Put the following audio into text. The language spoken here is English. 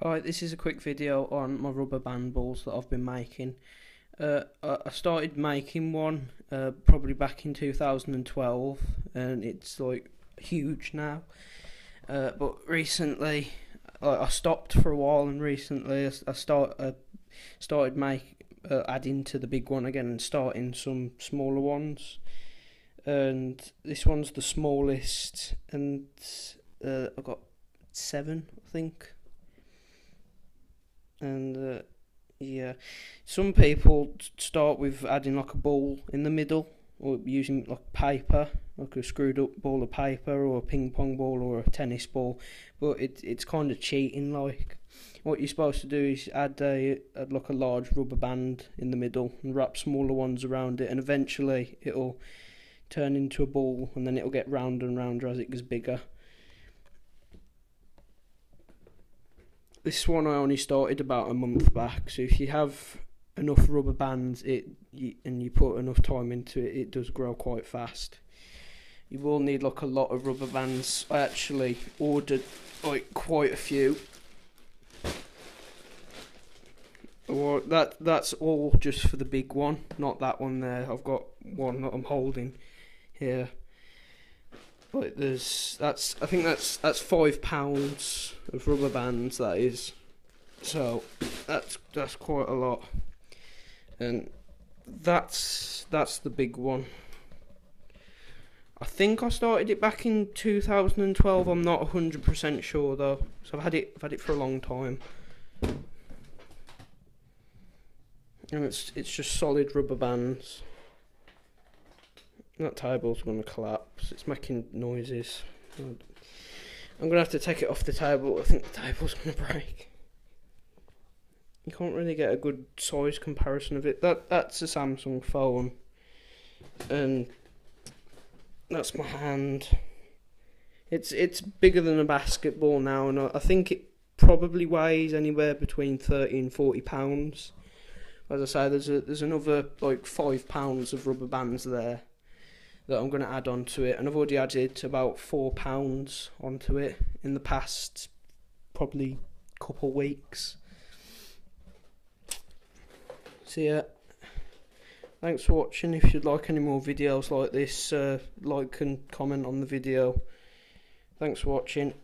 Hi, this is a quick video on my rubber band balls that I've been making. Uh, I I started making one uh, probably back in 2012 and it's like huge now. Uh, but recently, I I stopped for a while and recently I start uh, started make uh, adding to the big one again and starting some smaller ones. And this one's the smallest, and uh, I've got seven, I think and uh, yeah, some people start with adding like a ball in the middle or using like paper, like a screwed up ball of paper or a ping pong ball or a tennis ball, but it it's kind of cheating. Like what you're supposed to do is add a, like a large rubber band in the middle and wrap smaller ones around it, and eventually it'll turn into a ball, and then it'll get rounder and rounder as it gets bigger. This one I only started about a month back. So if you have enough rubber bands, it you, and you put enough time into it, it does grow quite fast. You will need like a lot of rubber bands. I actually ordered like quite a few. Or that that's all just for the big one, not that one there. I've got one that I'm holding here. But there's that's I think that's that's five pounds of rubber bands that is. So that's that's quite a lot. And that's that's the big one. I think I started it back in 2012. I'm not 100% sure though. So I've had it I've had it for a long time. And it's it's just solid rubber bands. That table's going to collapse. It's making noises. I'm going to have to take it off the table. I think the table's going to break. You can't really get a good size comparison of it. That that's a Samsung phone, and that's my hand. It's it's bigger than a basketball now, and I I think it probably weighs anywhere between thirty and forty pounds. As I say, there's a there's another like five pounds of rubber bands there that I'm going to add onto it, and I've already added about four pounds onto it in the past probably couple weeks. So yeah, thanks for watching. If you'd like any more videos like this, uh, like and comment on the video. Thanks for watching.